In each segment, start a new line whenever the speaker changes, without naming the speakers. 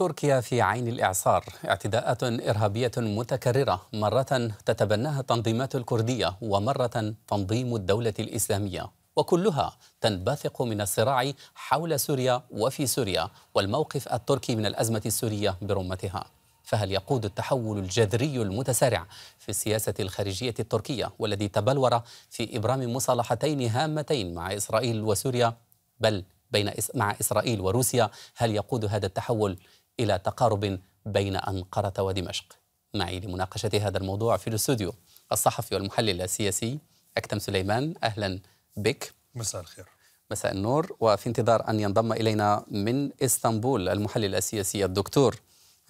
تركيا في عين الإعصار. اعتداءات إرهابية متكررة. مرة تتبناها التنظيمات الكردية ومرة تنظيم الدولة الإسلامية. وكلها تنبثق من الصراع حول سوريا وفي سوريا والموقف التركي من الأزمة السورية برمتها. فهل يقود التحول الجذري المتسارع في السياسة الخارجية التركية والذي تبلور في إبرام مصالحتين هامتين مع إسرائيل وسوريا؟ بل بين مع إسرائيل وروسيا هل يقود هذا التحول إلى تقارب بين أنقرة ودمشق. معي لمناقشة هذا الموضوع في الاستوديو الصحفي والمحلل السياسي أكتم سليمان. أهلا بك.
مساء الخير.
مساء النور. وفي انتظار أن ينضم إلينا من إسطنبول المحلل السياسي الدكتور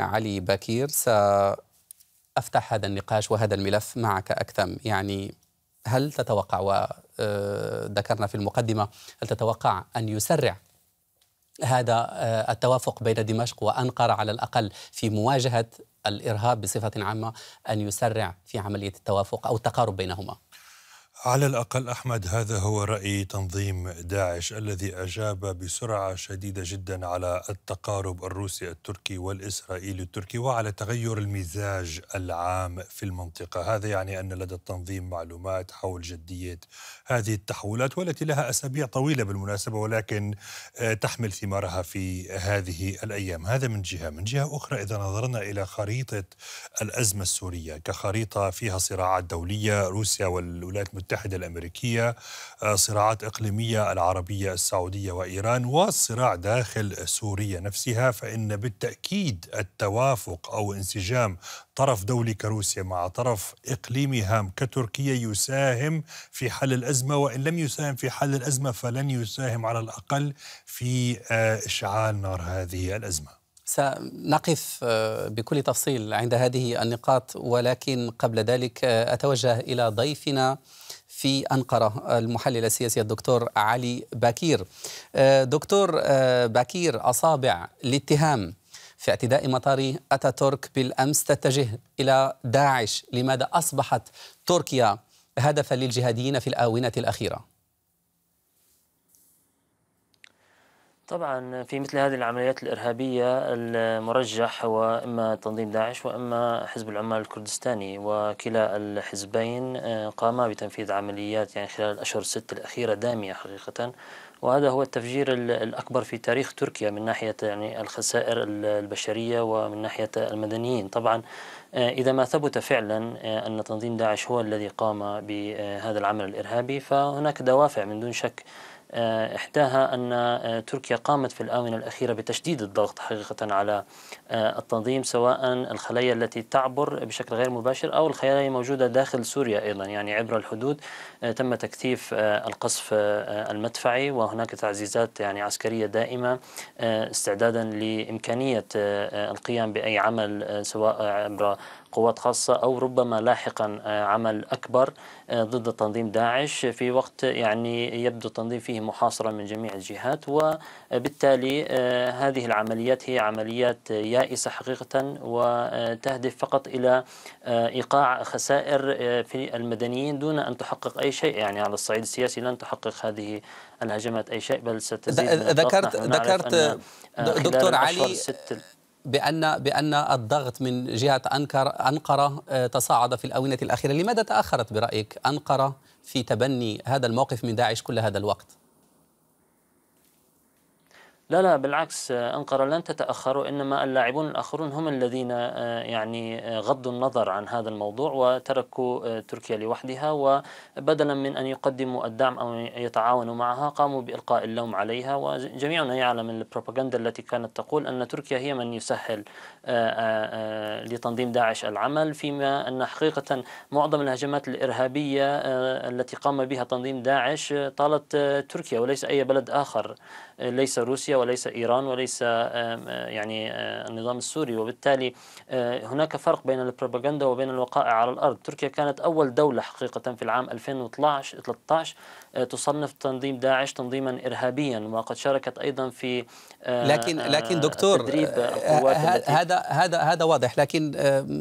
علي باكير. سأفتح هذا النقاش وهذا الملف معك أكثم يعني هل تتوقع وذكرنا في المقدمة هل تتوقع أن يسرع هذا التوافق بين دمشق وأنقرة على الأقل في مواجهة الإرهاب بصفة عامة أن يسرع في عملية التوافق أو التقارب بينهما.
على الأقل أحمد هذا هو رأي تنظيم داعش الذي أجاب بسرعة شديدة جدا على التقارب الروسي التركي والإسرائيلي التركي وعلى تغير المزاج العام في المنطقة. هذا يعني أن لدى التنظيم معلومات حول جدية هذه التحولات والتي لها أسابيع طويلة بالمناسبة ولكن تحمل ثمارها في هذه الأيام. هذا من جهة. من جهة أخرى إذا نظرنا إلى خريطة الأزمة السورية كخريطة فيها صراعات دولية روسيا والولايات المتحدة المتحدة الأمريكية صراعات إقليمية العربية السعودية وإيران والصراع داخل سوريا نفسها فإن بالتأكيد التوافق أو انسجام طرف دولي كروسيا مع طرف إقليمي هام كتركيا يساهم في حل الأزمة وإن لم يساهم في حل الأزمة فلن يساهم على الأقل في إشعال نار هذه الأزمة.
سنقف بكل تفصيل عند هذه النقاط ولكن قبل ذلك أتوجه إلى ضيفنا في أنقرة المحلل السياسي الدكتور علي باكير. دكتور باكير أصابع الاتهام في اعتداء مطار أتاتورك بالأمس تتجه إلى داعش لماذا أصبحت تركيا هدفا للجهاديين في الآونة الأخيرة؟
طبعا في مثل هذه العمليات الإرهابية المرجح هو إما تنظيم داعش وإما حزب العمال الكردستاني وكلا الحزبين قاما بتنفيذ عمليات يعني خلال الأشهر الست الأخيرة دامية حقيقة. وهذا هو التفجير الأكبر في تاريخ تركيا من ناحية يعني الخسائر البشرية ومن ناحية المدنيين. طبعا إذا ما ثبت فعلا أن تنظيم داعش هو الذي قام بهذا العمل الإرهابي فهناك دوافع من دون شك إحداها أن تركيا قامت في الآونة الأخيرة بتشديد الضغط حقيقة على التنظيم سواء الخلايا التي تعبر بشكل غير مباشر أو الخلايا الموجودة داخل سوريا أيضا. يعني عبر الحدود تم تكثيف القصف المدفعي وهناك تعزيزات يعني عسكرية دائمة استعدادا لإمكانية القيام بأي عمل سواء عبر قوات خاصة أو ربما لاحقا عمل أكبر ضد تنظيم داعش. في وقت يعني يبدو التنظيم فيه محاصرة من جميع الجهات وبالتالي هذه العمليات هي عمليات يائسة حقيقة وتهدف فقط إلى إيقاع خسائر في المدنيين دون أن تحقق أي شيء. يعني على الصعيد السياسي لن تحقق هذه الهجمات أي شيء بل ستزيد
ذكرت ذكرت دكتور علي بأن بأن الضغط من جهة أنكر أنقرة تصاعد في الآونة الأخيرة، لماذا تأخرت برأيك أنقرة في تبني هذا الموقف من داعش كل هذا الوقت؟
لا لا بالعكس أنقرة لن تتأخر وإنما اللاعبون الآخرون هم الذين يعني غضوا النظر عن هذا الموضوع وتركوا تركيا لوحدها وبدلا من أن يقدموا الدعم أو يتعاونوا معها قاموا بإلقاء اللوم عليها. وجميعنا يعلم البروباغندا التي كانت تقول أن تركيا هي من يسهل لتنظيم داعش العمل فيما أن حقيقة معظم الهجمات الإرهابية التي قام بها تنظيم داعش طالت تركيا وليس أي بلد آخر ليس روسيا وليس إيران وليس يعني النظام السوري. وبالتالي هناك فرق بين البروباغندا وبين الوقائع على الأرض. تركيا كانت أول دولة حقيقة في العام 2013 13 تصنف تنظيم داعش تنظيما إرهابيا. وقد شاركت أيضا في
لكن لكن دكتور
تدريب
هذا هذا هذا واضح. لكن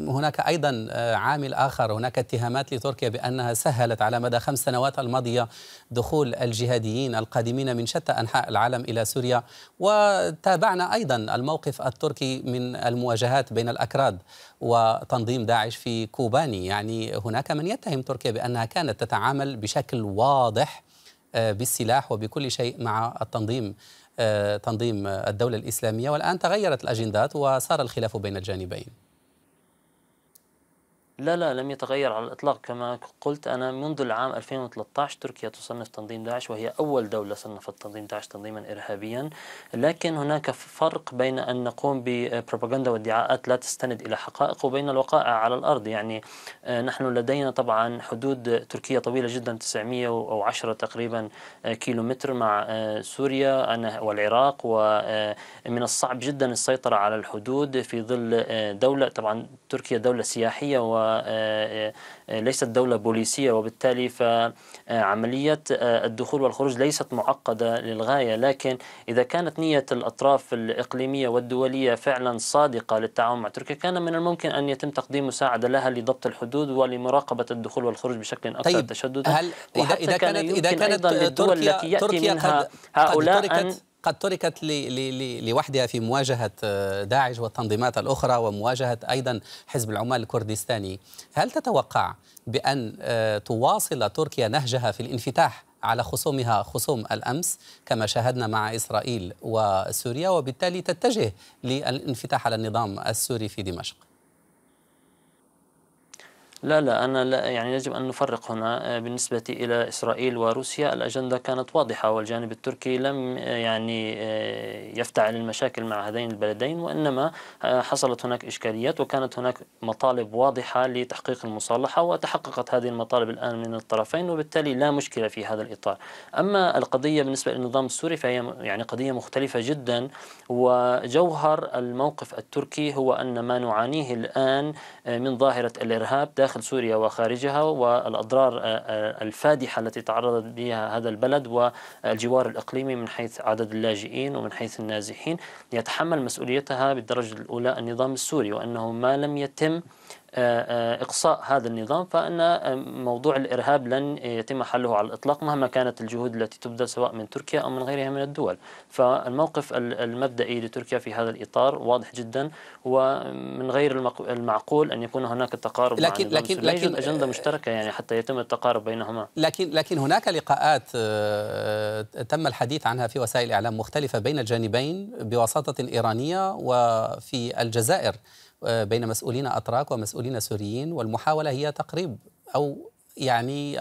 هناك أيضا عامل آخر. هناك اتهامات لتركيا بأنها سهلت على مدى خمس سنوات الماضية دخول الجهاديين القادمين من شتى أنحاء العالم إلى سوريا. وتابعنا أيضا الموقف التركي من المواجهات بين الأكراد وتنظيم داعش في كوباني يعني هناك من يتهم تركيا بأنها كانت تتعامل بشكل واضح آه، بالسلاح وبكل شيء مع التنظيم آه، تنظيم الدولة الإسلامية. والآن تغيرت الأجندات وصار الخلاف بين الجانبين.
لا لا لم يتغير على الإطلاق. كما قلت أنا منذ العام 2013 تركيا تصنف تنظيم داعش وهي أول دولة صنفت تنظيم داعش تنظيما إرهابيا. لكن هناك فرق بين أن نقوم ببروباغندا وادعاءات لا تستند إلى حقائق وبين الوقائع على الأرض. يعني آه، نحن لدينا طبعا حدود تركيا طويلة جدا 910 تقريبا آه، كيلو متر مع آه، سوريا والعراق. ومن الصعب جدا السيطرة على الحدود في ظل دولة طبعا تركيا دولة سياحية و آه، آه، ليست دولة بوليسية وبالتالي فعملية الدخول والخروج ليست معقدة للغاية. لكن إذا كانت نية الأطراف الإقليمية والدولية فعلا صادقة للتعاون مع تركيا كان من الممكن أن يتم تقديم مساعدة لها لضبط الحدود ولمراقبة الدخول والخروج بشكل أكثر
طيب
تشددا.
هل إذا, إذا كانت إذا كانت تركيا, تركيا قد, هؤلاء قد تركت قد تركت لوحدها في مواجهة آه، داعش والتنظيمات الأخرى ومواجهة أيضا حزب العمال الكردستاني. هل تتوقع بأن آه، تواصل تركيا نهجها في الانفتاح على خصومها خصوم الأمس كما شاهدنا مع إسرائيل وسوريا وبالتالي تتجه للانفتاح على النظام السوري في دمشق؟
لا لا أنا لا يعني يجب أن نفرق هنا آه، بالنسبة إلى إسرائيل وروسيا. الأجندة كانت واضحة والجانب التركي لم آه، يعني آه، يفتعل المشاكل مع هذين البلدين وإنما حصلت هناك إشكاليات وكانت هناك مطالب واضحة لتحقيق المصالحة وتحققت هذه المطالب الآن من الطرفين وبالتالي لا مشكلة في هذا الإطار. أما القضية بالنسبة للنظام السوري فهي يعني قضية مختلفة جدا وجوهر الموقف التركي هو أن ما نعانيه الآن من ظاهرة الإرهاب داخل داخل سوريا وخارجها والأضرار آه، آه، الفادحة التي تعرض بها هذا البلد والجوار الإقليمي من حيث عدد اللاجئين ومن حيث النازحين يتحمل مسؤوليتها بالدرجة الأولى النظام السوري وأنه ما لم يتم إقصاء هذا النظام فإن آه، موضوع الإرهاب لن يتم حله على الإطلاق مهما كانت الجهود التي تبذل سواء من تركيا أو من غيرها من الدول. فالموقف المبدئي لتركيا في هذا الإطار واضح جدا ومن غير المعقول أن يكون هناك تقارب
لكن مع لكن
لا يوجد أجندة مشتركة يعني حتى يتم التقارب بينهما.
لكن لكن هناك لقاءات تم الحديث عنها في وسائل إعلام مختلفة بين الجانبين بواسطة إيرانية وفي الجزائر. آه، بين مسؤولين أتراك ومسؤولين سوريين والمحاولة هي تقريب أو يعني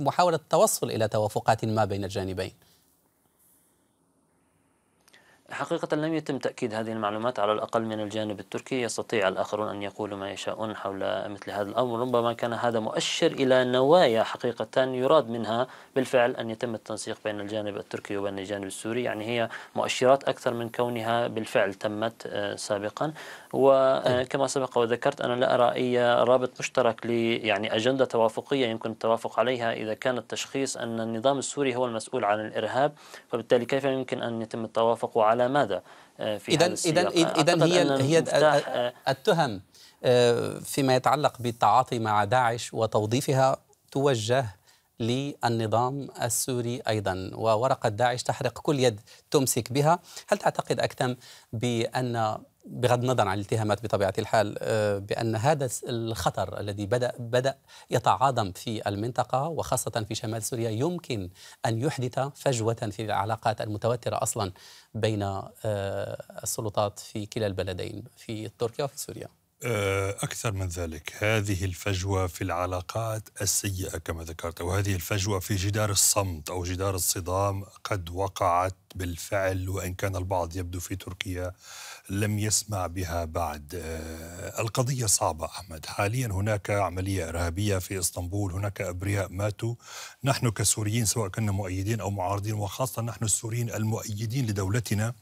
محاولة التوصل إلى توافقات ما بين الجانبين.
حقيقة لم يتم تأكيد هذه المعلومات على الأقل من الجانب التركي يستطيع الآخرون أن يقولوا ما يشاءون حول مثل هذا الأمر. ربما كان هذا مؤشر إلى نوايا حقيقة يراد منها بالفعل أن يتم التنسيق بين الجانب التركي وبين الجانب السوري. يعني هي مؤشرات أكثر من كونها بالفعل تمت آه، سابقا. وكما سبق وذكرت أنا لا أرى أي رابط مشترك ل يعني أجندة توافقية يمكن التوافق عليها إذا كان التشخيص أن النظام السوري هو المسؤول عن الإرهاب فبالتالي كيف يمكن أن يتم التوافق على ماذا
آه، في إذن هذا السياق؟ إذا هي هي آه، التهم آه، فيما يتعلق بالتعاطي مع داعش وتوظيفها توجه للنظام السوري أيضا وورقة داعش تحرق كل يد تمسك بها، هل تعتقد اكتم بأن بغض النظر عن الاتهامات بطبيعة الحال آه، بأن هذا الخطر الذي بدا بدأ يتعاظم في المنطقة وخاصة في شمال سوريا يمكن أن يحدث فجوة في العلاقات المتوترة أصلا بين آه، السلطات في كلا البلدين في تركيا وفي سوريا.
آه، أكثر من ذلك. هذه الفجوة في العلاقات السيئة كما ذكرت وهذه الفجوة في جدار الصمت أو جدار الصدام قد وقعت بالفعل وإن كان البعض يبدو في تركيا لم يسمع بها بعد. آه، القضية صعبة أحمد. حاليا هناك عملية إرهابية في إسطنبول هناك أبرياء ماتوا. نحن كسوريين سواء كنا مؤيدين أو معارضين وخاصة نحن السوريين المؤيدين لدولتنا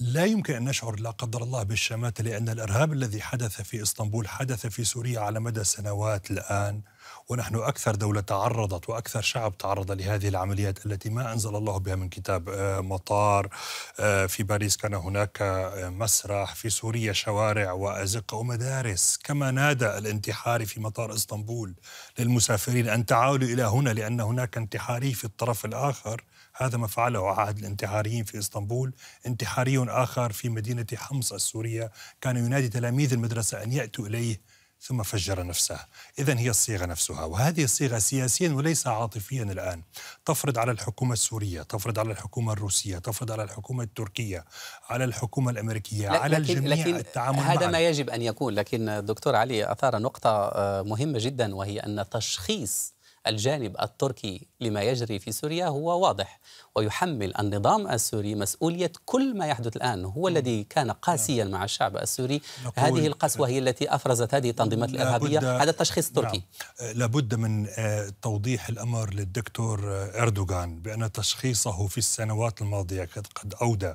لا يمكن أن نشعر لا قدر الله بالشماتة لأن الإرهاب الذي حدث في إسطنبول حدث في سوريا على مدى سنوات الآن. ونحن أكثر دولة تعرضت وأكثر شعب تعرض لهذه العمليات التي ما أنزل الله بها من كتاب آه، مطار آه، في باريس كان هناك آه، مسرح في سوريا شوارع وازقه ومدارس. كما نادى الانتحاري في مطار إسطنبول للمسافرين أن تعالوا إلى هنا لأن هناك انتحاري في الطرف الآخر. هذا ما فعله عهد الانتحاريين في إسطنبول. انتحاري آخر في مدينة حمص السورية. كان ينادي تلاميذ المدرسة أن يأتوا إليه ثم فجر نفسه. إذا هي الصيغة نفسها. وهذه الصيغة سياسيا وليس عاطفيا الآن. تفرض على الحكومة السورية تفرض على الحكومة الروسية تفرض على الحكومة التركية على الحكومة الأمريكية على
لكن
الجميع
لكن
التعامل
هذا
معا.
ما يجب أن يكون. لكن دكتور علي أثار نقطة آه، مهمة جدا وهي أن تشخيص الجانب التركي لما يجري في سوريا هو واضح ويحمل النظام السوري مسؤولية كل ما يحدث الآن. هو الذي كان قاسيا مع الشعب السوري. هذه القسوة هي التي أفرزت هذه التنظيمات الإرهابية. هذا التشخيص التركي
نعم. لابد من آه، توضيح الأمر للدكتور آه، أردوغان بأن تشخيصه في السنوات الماضية قد- قد أودى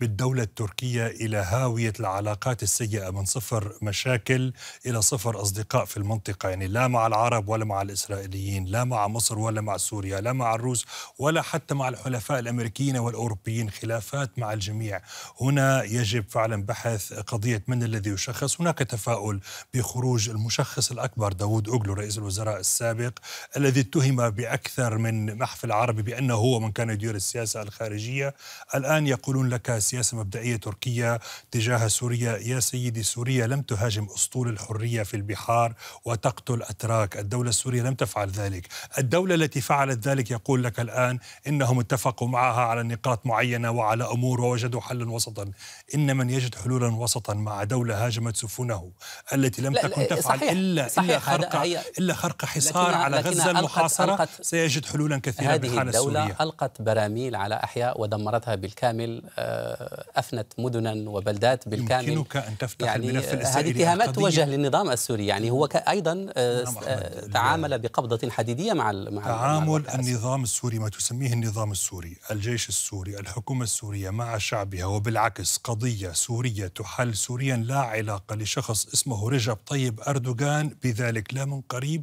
بالدولة التركية إلى هاوية العلاقات السيئة من صفر مشاكل إلى صفر أصدقاء في المنطقة. يعني لا مع العرب ولا مع الإسرائيليين لا مع مصر ولا مع سوريا. لا مع الروس ولا حتى مع الحلفاء الأمريكيين والأوروبيين خلافات مع الجميع. هنا يجب فعلا بحث قضية من الذي يشخص. هناك تفاؤل بخروج المشخص الأكبر داود أوغلو رئيس الوزراء السابق الذي اتهم بأكثر من محفل عربي بأنه هو من كان يدير السياسة الخارجية. الآن يقولون لك سياسة مبدئية تركية تجاه سوريا. يا سيدي سوريا لم تهاجم أسطول الحرية في البحار وتقتل أتراك. الدولة السورية لم تفعل ذلك. الدولة التي فعلت ذلك يقول لك الآن إنهم اتفقوا معها على نقاط معينة وعلى أمور ووجدوا حلا وسطا. إن من يجد حلولا وسطا مع دولة هاجمت سفنه التي لم تكن تفعل
صحيح،
إلا
صحيح،
إلا خرق إلا خرق حصار على غزة المحاصرة
ألقت
سيجد حلولا كثيرة
هذه
بالحالة
الدولة
السورية.
ألقت براميل على أحياء ودمرتها بالكامل آه، أفنت مدنا وبلدات بالكامل.
يمكنك أن تفتح
يعني
الملف
هذه
الإسرائيلي
اتهامات
القضية-
توجه للنظام السوري. يعني هو أيضا آه،
نعم
آه، تعامل بقبضة حديدية مع
تعامل
السوري.
النظام السوري ما تسميه النظام السوري الجيش السوري الحكومة السورية مع شعبها وبالعكس قضية سورية تحل سوريا لا علاقة لشخص اسمه رجب طيب أردوغان بذلك لا من قريب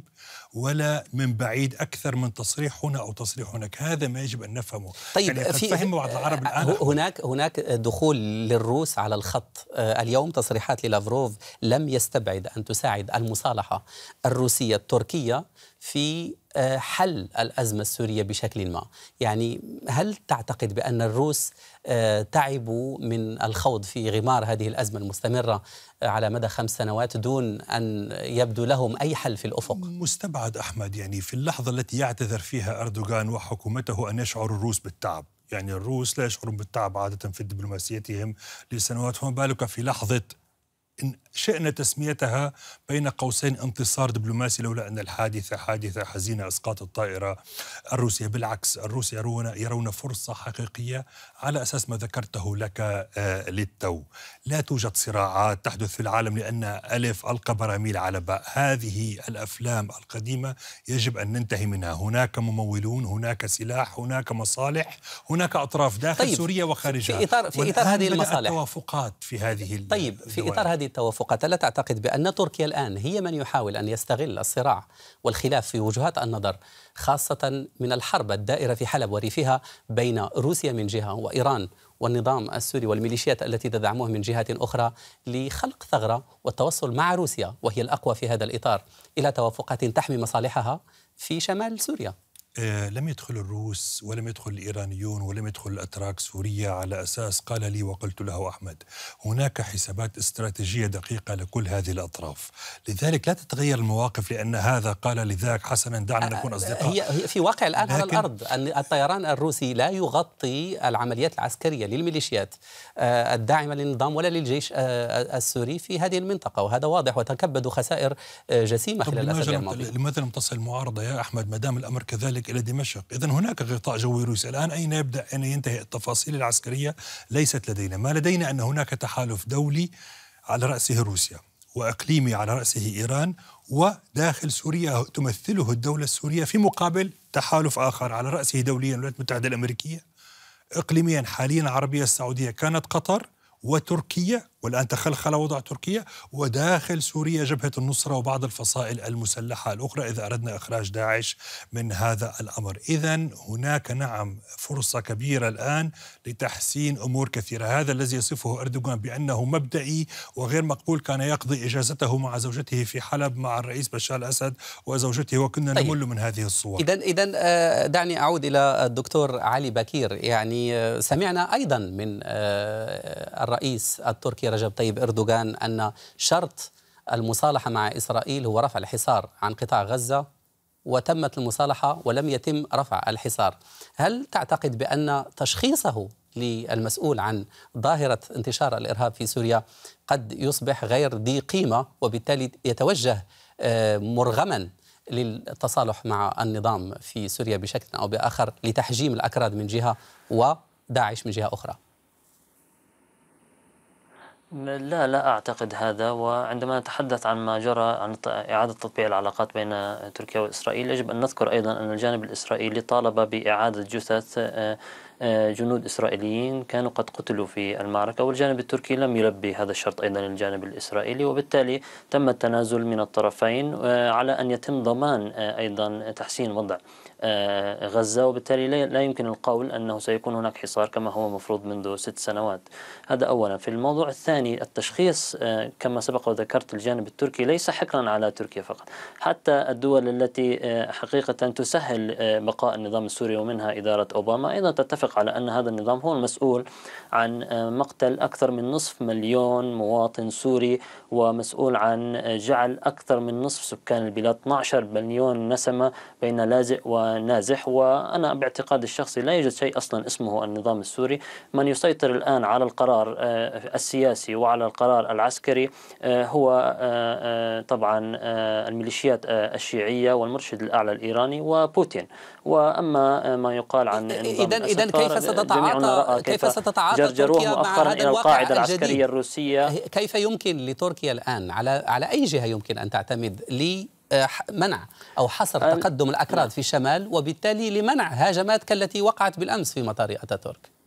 ولا من بعيد أكثر من تصريح هنا أو تصريح هناك. هذا ما يجب أن نفهمه.
طيب
يعني
في
فهم بعض العرب الآن.
ه- هناك هناك دخول للروس على الخط. آه، اليوم تصريحات للافروف لم يستبعد أن تساعد المصالحة الروسية التركية. في آه، حل الأزمة السورية بشكل ما، يعني هل تعتقد بأن الروس آه، تعبوا من الخوض في غمار هذه الأزمة المستمرة آه، على مدى خمس سنوات دون أن يبدو لهم أي حل في الأفق؟
مستبعد أحمد يعني في اللحظة التي يعتذر فيها أردوغان وحكومته أن يشعر الروس بالتعب يعني الروس لا يشعرون بالتعب عادة في دبلوماسيتهم لسنوات فما بالك في لحظة إن شئنا تسميتها بين قوسين انتصار دبلوماسي لولا أن الحادثة حادثة حزينة إسقاط الطائرة الروسية. بالعكس الروس يرون, يرون فرصة حقيقية على أساس ما ذكرته لك آه للتو. لا توجد صراعات تحدث في العالم لأن ألف ألقى براميل على باء. هذه الأفلام القديمة يجب أن ننتهي منها. هناك ممولون هناك سلاح هناك مصالح هناك أطراف داخل
طيب،
سوريا وخارجها.
في إطار- في إطار هذه المصالح.
توافقات في هذه
طيب في
الدوائر.
اطار هذه التوافقات الا تعتقد بأن تركيا الآن هي من يحاول أن يستغل الصراع والخلاف في وجهات النظر خاصة من الحرب الدائرة في حلب وريفها بين روسيا من جهة وإيران والنظام السوري والميليشيات التي تدعمه من جهات أخرى لخلق ثغرة والتوصل مع روسيا وهي الأقوى في هذا الإطار إلى توافقات تحمي مصالحها في شمال سوريا.
آه، لم يدخل الروس ولم يدخل الإيرانيون ولم يدخل الأتراك سوريا على أساس قال لي وقلت له أحمد هناك حسابات استراتيجية دقيقة لكل هذه الأطراف. لذلك لا تتغير المواقف لأن هذا قال لذاك حسنا دعنا نكون أصدقاء.
هي هي في واقع الآن على الأرض أن الطيران الروسي لا يغطي العمليات العسكرية للميليشيات آه، الداعمة للنظام ولا للجيش آه، السوري في هذه المنطقة وهذا واضح وتكبدوا خسائر آه،
جسيمة
خلال الأسابيع
لم,
الماضية.
لماذا لم تصل المعارضة يا أحمد؟ ما دام الأمر كذلك إلى دمشق. إذا هناك غطاء جوي روسي. الآن أين يبدأ؟ أين ينتهي التفاصيل العسكرية؟ ليست لدينا. ما لدينا أن هناك تحالف دولي على رأسه روسيا وإقليمي على رأسه إيران وداخل سوريا تمثله الدولة السورية في مقابل تحالف آخر على رأسه دوليا الولايات المتحدة الأمريكية. إقليميا حاليا العربية السعودية كانت قطر وتركيا والآن تخلخل وضع تركيا وداخل سوريا جبهة النصرة وبعض الفصائل المسلحة الأخرى إذا أردنا إخراج داعش من هذا الأمر. إذا هناك نعم فرصة كبيرة الآن لتحسين أمور كثيرة. هذا الذي يصفه أردوغان بأنه مبدئي وغير مقبول كان يقضي إجازته مع زوجته في حلب مع الرئيس بشار الأسد وزوجته وكنا طيب. نمل من هذه الصور.
إذا إذا آه، دعني أعود إلى الدكتور علي بكير يعني آه، سمعنا أيضا من آه، الرئيس التركي رجب طيب أردوغان أن شرط المصالحة مع إسرائيل هو رفع الحصار عن قطاع غزة وتمت المصالحة ولم يتم رفع الحصار. هل تعتقد بأن تشخيصه للمسؤول عن ظاهرة انتشار الإرهاب في سوريا قد يصبح غير ذي قيمة وبالتالي يتوجه آه، مرغما للتصالح مع النظام في سوريا بشكل أو بآخر لتحجيم الأكراد من جهة وداعش من جهة أخرى؟
لا لا أعتقد هذا. وعندما نتحدث عن ما جرى عن إعادة تطبيع العلاقات بين تركيا وإسرائيل يجب أن نذكر أيضا أن الجانب الإسرائيلي طالب بإعادة جثث آه، جنود إسرائيليين كانوا قد قتلوا في المعركة والجانب التركي لم يلبي هذا الشرط أيضا الجانب الإسرائيلي وبالتالي تم التنازل من الطرفين آه، على أن يتم ضمان أيضا تحسين وضع آه، غزة وبالتالي لا يمكن القول أنه سيكون هناك حصار كما هو مفروض منذ ست سنوات. هذا أولا. في الموضوع الثاني التشخيص آه، كما سبق وذكرت الجانب التركي ليس حكرا على تركيا فقط. حتى الدول التي آه، حقيقة تسهل بقاء النظام السوري ومنها إدارة أوباما أيضا تتفق على أن هذا النظام هو المسؤول عن مقتل أكثر من نصف مليون مواطن سوري ومسؤول عن جعل أكثر من نصف سكان البلاد. 12 مليون نسمة بين لاجئ ونازح. وأنا باعتقادي الشخصي لا يوجد شيء أصلا اسمه النظام السوري. من يسيطر الآن على القرار آه، السياسي وعلى القرار العسكري آه، هو آه، طبعا الميليشيات الشيعية والمرشد الأعلى الإيراني وبوتين. وأما ما يقال عن
إذا إذا كيف ستتعاطى كيف ستتعاطى
جرجروه مؤخرا إلى القاعدة العسكرية الروسية؟
كيف يمكن لتركيا الآن على على أي جهة يمكن أن تعتمد لي منع أو حصر تقدم الأكراد في الشمال وبالتالي لمنع هجمات كالتي وقعت بالأمس في مطار أتاتورك؟
آه،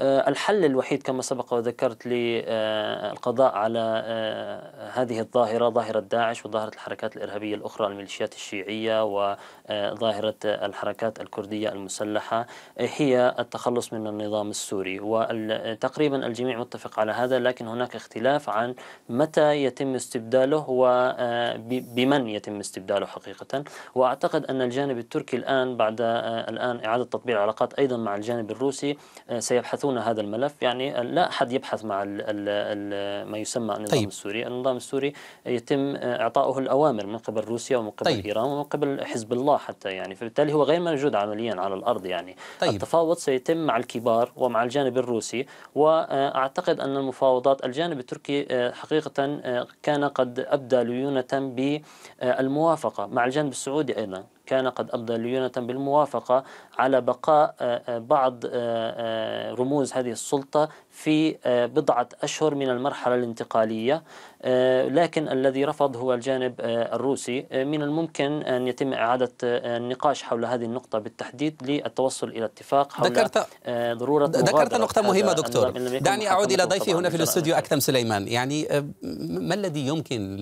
الحل الوحيد كما سبق وذكرت للقضاء على آه، هذه الظاهرة ظاهرة داعش وظاهرة الحركات الإرهابية الأخرى الميليشيات الشيعية وظاهرة الحركات الكردية المسلحة هي التخلص من النظام السوري. وتقريبا الجميع متفق على هذا لكن هناك اختلاف عن متى يتم استبداله وبمن آه، يتم استبداله حقيقة. وأعتقد أن الجانب التركي الآن بعد الآن إعادة تطبيع العلاقات أيضا مع الجانب الروسي سيبحثون يبحثون هذا الملف يعني لا أحد يبحث مع ال ال ال ما يسمى النظام طيب. السوري النظام السوري يتم إعطاؤه الأوامر من قبل روسيا ومن قبل طيب. إيران ومن قبل حزب الله حتى يعني فبالتالي هو غير موجود عمليا على الأرض يعني طيب. التفاوض سيتم مع الكبار ومع الجانب الروسي وأعتقد أن المفاوضات الجانب التركي حقيقة كان قد أبدى ليونة بالموافقة مع الجانب السعودي أيضا كان قد أبدى ليونة بالموافقة على بقاء آه، آه، بعض آه، رموز هذه السلطة في بضعة أشهر من المرحلة الانتقالية. لكن الذي رفض هو الجانب الروسي. من الممكن أن يتم إعادة النقاش حول هذه النقطة بالتحديد للتوصل إلى اتفاق حول
ذكرت ضرورة ذكرت نقطة مهمة دكتور. دعني أعود إلى ضيفي هنا في الاستوديو أكتم سليمان. يعني ما الذي يمكن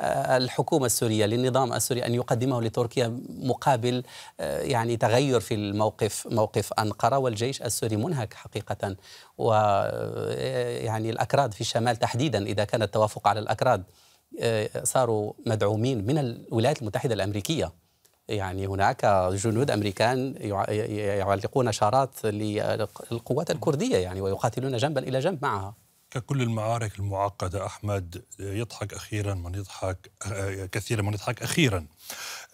للحكومة السورية للنظام السوري أن يقدمه لتركيا مقابل يعني تغير في الموقف موقف أنقرة والجيش السوري منهك حقيقة ويعني الأكراد في الشمال تحديدا إذا كان التوافق على الأكراد صاروا مدعومين من الولايات المتحدة الأمريكية. يعني هناك جنود أمريكان يعلقون شارات للقوات الكردية يعني ويقاتلون جنبا إلى جنب معها.
ككل المعارك المعقدة أحمد يضحك أخيرا من يضحك كثيرا من يضحك أخيرا.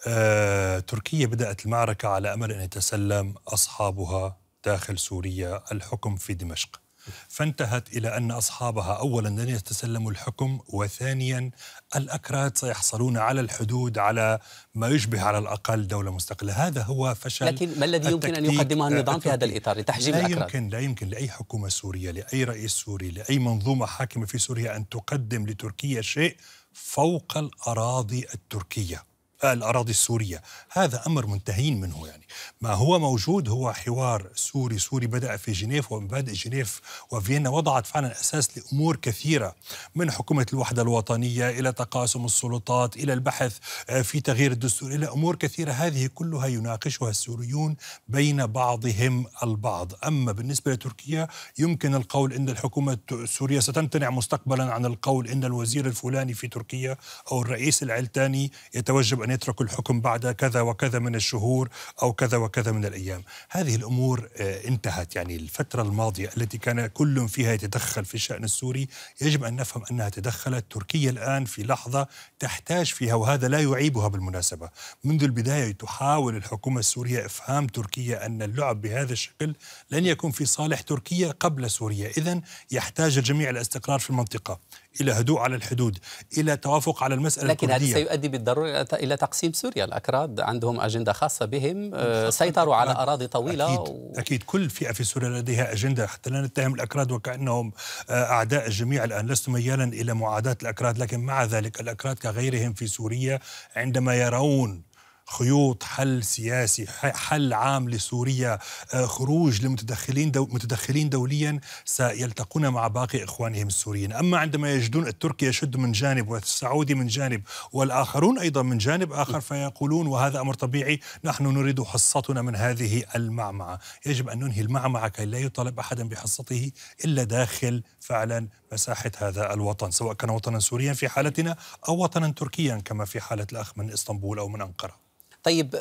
آه، تركيا بدأت المعركة على أمل أن يتسلم أصحابها داخل سوريا الحكم في دمشق. فانتهت إلى أن أصحابها أولا لن يتسلموا الحكم وثانيا الأكراد سيحصلون على الحدود على ما يشبه على الأقل دولة مستقلة. هذا هو فشل
لكن ما الذي يمكن أن يقدمه النظام في هذا الإطار لتحجيم
لا
الأكراد؟
يمكن لا يمكن لأي حكومة سورية لأي رئيس سوري لأي منظومة حاكمة في سوريا أن تقدم لتركيا شيء فوق الأراضي التركية. الأراضي السورية. هذا أمر منتهين منه يعني. ما هو موجود هو حوار سوري. سوري بدأ في جنيف ومبادئ جنيف وفيينا وضعت فعلا أساس لأمور كثيرة من حكومة الوحدة الوطنية إلى تقاسم السلطات إلى البحث آه، في تغيير الدستور إلى أمور كثيرة. هذه كلها يناقشها السوريون بين بعضهم البعض. أما بالنسبة لتركيا يمكن القول أن الحكومة السورية ستمتنع مستقبلا عن القول أن الوزير الفلاني في تركيا أو الرئيس العلتاني يتوجب يترك الحكم بعد كذا وكذا من الشهور أو كذا وكذا من الأيام. هذه الأمور آه، انتهت. يعني الفترة الماضية التي كان كل فيها يتدخل في الشأن السوري يجب أن نفهم أنها تدخلت. تركيا الآن في لحظة تحتاج فيها وهذا لا يعيبها بالمناسبة. منذ البداية تحاول الحكومة السورية إفهام تركيا أن اللعب بهذا الشكل لن يكون في صالح تركيا قبل سوريا. إذا يحتاج الجميع الاستقرار في المنطقة. إلى هدوء على الحدود إلى توافق على المسألة
لكن
الكردية.
هذا سيؤدي بالضرورة إلى تقسيم سوريا الأكراد عندهم أجندة خاصة بهم آه، سيطروا على أراضي طويلة
أكيد, و... أكيد كل فئة في سوريا لديها أجندة حتى لا نتهم الأكراد وكأنهم آه، أعداء الجميع الآن لست ميالا إلى معاداة الأكراد لكن مع ذلك الأكراد كغيرهم في سوريا عندما يرون خيوط حل سياسي حل عام لسوريا آه، خروج لمتدخلين دو متدخلين دوليا سيلتقون مع باقي إخوانهم السوريين، أما عندما يجدون التركي يشد من جانب والسعودي من جانب والآخرون أيضا من جانب آخر فيقولون وهذا أمر طبيعي نحن نريد حصتنا من هذه المعمعة، يجب أن ننهي المعمعة كي لا يطالب احدا بحصته إلا داخل فعلا مساحة هذا الوطن، سواء كان وطنا سوريا في حالتنا أو وطنا تركيا كما في حالة الأخ من إسطنبول أو من أنقرة.
طيب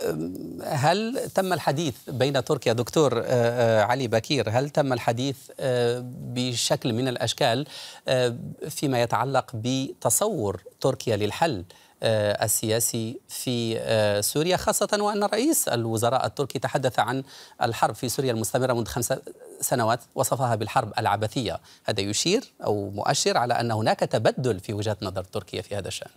هل تم الحديث بين تركيا؟ دكتور آه، آه، علي بكير هل تم الحديث آه، بشكل من الأشكال فيما يتعلق بتصور تركيا للحل السياسي في سوريا خاصة وأن رئيس الوزراء التركي تحدث عن الحرب في سوريا المستمرة منذ خمس سنوات وصفها بالحرب العبثية؟ هذا يشير أو مؤشر على أن هناك تبدل في وجهة نظر تركيا في هذا الشأن.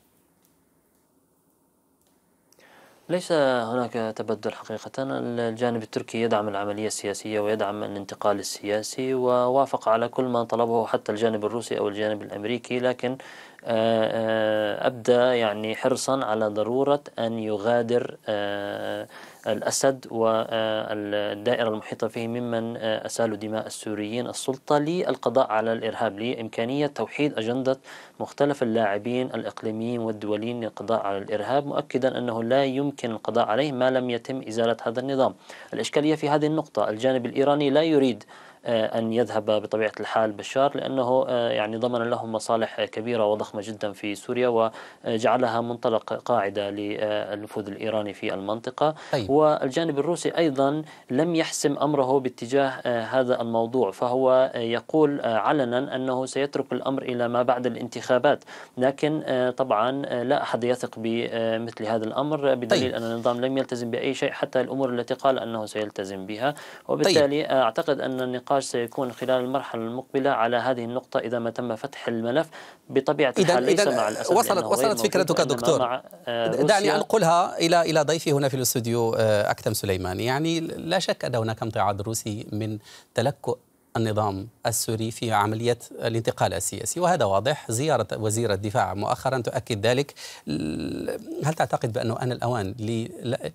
ليس هناك تبدل حقيقة. الجانب التركي يدعم العملية السياسية ويدعم الانتقال السياسي ووافق على كل ما طلبه حتى الجانب الروسي أو الجانب الأمريكي لكن أبدى يعني حرصا على ضرورة أن يغادر آه، الأسد والدائرة المحيطة به ممن أسالوا دماء السوريين. السلطة للقضاء على الإرهاب لإمكانية توحيد أجندة مختلف اللاعبين الإقليميين والدوليين للقضاء على الإرهاب مؤكدا أنه لا يمكن القضاء عليه ما لم يتم إزالة هذا النظام. الإشكالية في هذه النقطة الجانب الإيراني لا يريد آه، أن يذهب بطبيعة الحال بشار لأنه آه، يعني ضمن لهم مصالح كبيرة وضخمة جدا في سوريا وجعلها منطلق قاعدة للنفوذ الإيراني في المنطقة طيب. والجانب الروسي أيضا لم يحسم أمره باتجاه آه، هذا الموضوع فهو يقول علنا أنه سيترك الأمر إلى ما بعد الانتخابات لكن طبعا لا أحد يثق بمثل هذا الأمر بدليل طيب. أن النظام لم يلتزم بأي شيء حتى الأمور التي قال أنه سيلتزم بها وبالتالي طيب. أعتقد أن النقاش النقاش سيكون خلال المرحلة المقبلة على هذه النقطة إذا ما تم فتح الملف بطبيعة الحال ليس مع الأسف
وصلت وصلت فكرتك دكتور. مع آه، دعني أنقلها إلى إلى ضيفي هنا في الاستوديو آه، أكتم سليمان يعني لا شك أن هناك امتعاض روسي من تلكؤ النظام السوري في عملية الانتقال السياسي وهذا واضح. زيارة وزير الدفاع مؤخرا تؤكد ذلك. هل تعتقد بأنه أن الأوان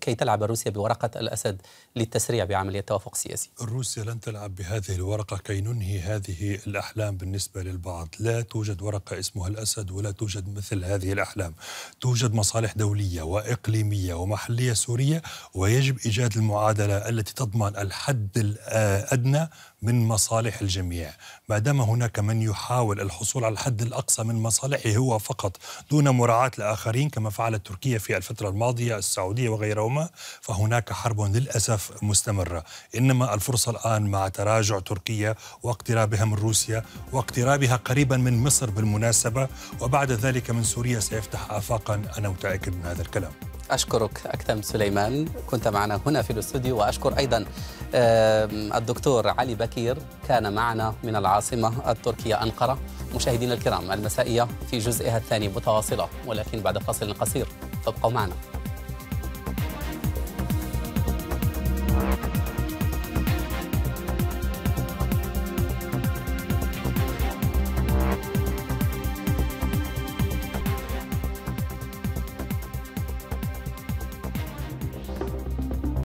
كي تلعب روسيا بورقة الأسد للتسريع بعملية توافق سياسي؟
روسيا لن تلعب بهذه الورقة كي ننهي هذه الأحلام بالنسبة للبعض. لا توجد ورقة اسمها الأسد ولا توجد مثل هذه الأحلام. توجد مصالح دولية وإقليمية ومحلية سورية ويجب إيجاد المعادلة التي تضمن الحد الأدنى من مصالح الجميع. ما دام هناك من يحاول الحصول على الحد الأقصى من مصالحه هو فقط دون مراعاة الآخرين كما فعلت تركيا في الفترة الماضية السعودية وغيرهما فهناك حرب للأسف مستمرة. إنما الفرصة الآن مع تراجع تركيا واقترابها من روسيا واقترابها قريبا من مصر بالمناسبة وبعد ذلك من سوريا سيفتح آفاقا. أنا متأكد من هذا الكلام.
أشكرك أكتم سليمان. كنت معنا هنا في الاستوديو وأشكر أيضا الدكتور علي بكير كان معنا من العاصمة التركية أنقرة مشاهدينا الكرام المسائية في جزئها الثاني متواصلة ولكن بعد فاصل قصير فابقوا معنا.